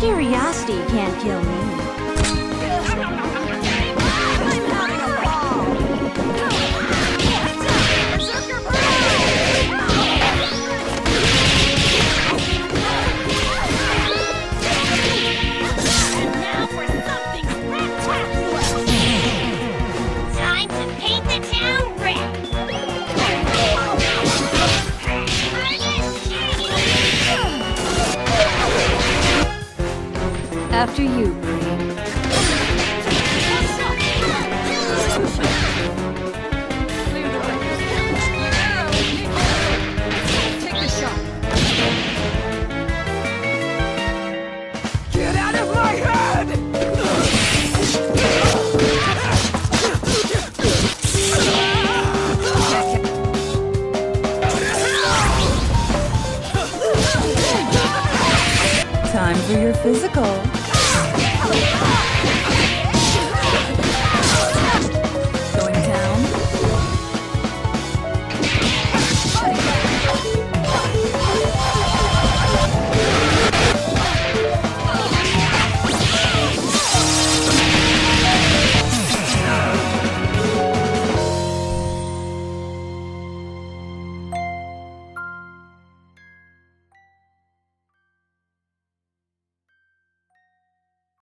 Curiosity can't kill me. After you! Time for your physical. Oh!